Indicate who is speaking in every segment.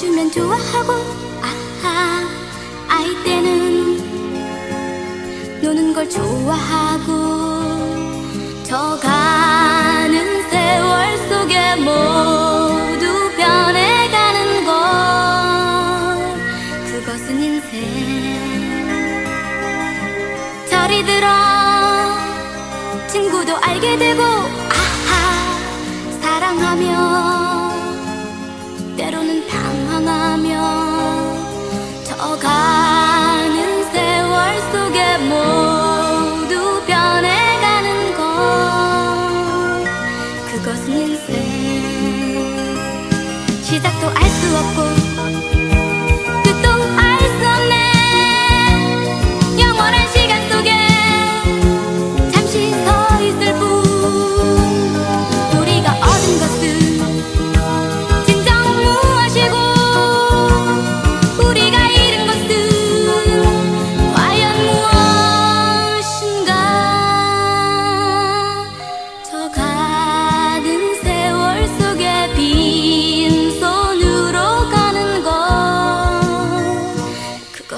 Speaker 1: 참 좋아하고 아하 아이 때는 노는 걸 좋아하고 저 가는 세월 속에 모두 변해가는 것 그것은 인생. 저리 들어. 친구도 알게 되고 시작도 알 수 없고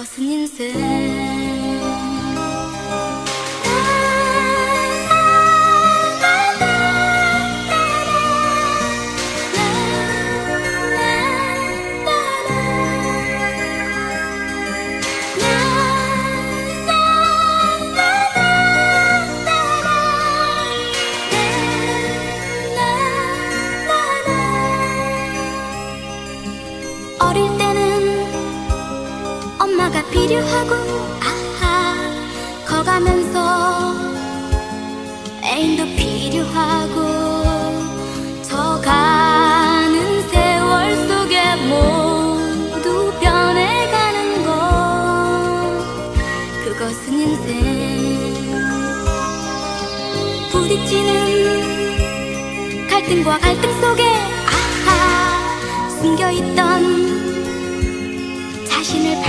Speaker 1: 그것 필요하고 아하 커가면서 애인도 필요하고 저 가는 세월 속에 모두 변해가는 것 그것은 인생. 부딪히는 갈등과 갈등 속에 아하 숨겨있던 자신을 가